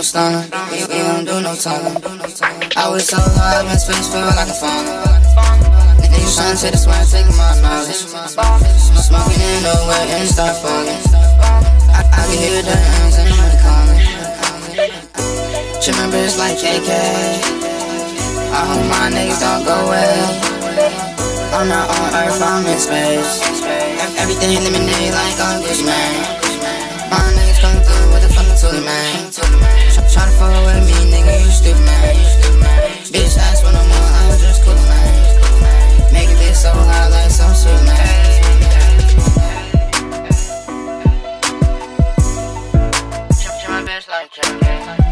no stunner. We, don't do no stone, we don't do no time. I was so high, my space feel like a phone. Niggas trying to the swag, taking my knowledge. Smoking in nowhere and start falling. I, I can hear the hands and the money calling. Remember it's like KK. I hope my niggas don't go well. I'm not on earth, I'm in space. Everything eliminated like I'm Mane. My niggas coming through stupid man. Tryna fuck with me, nigga, you stupid man. Bitch, I just want no more, I'm just cool mind. Making this so loud like some sweet mind. Like, yeah.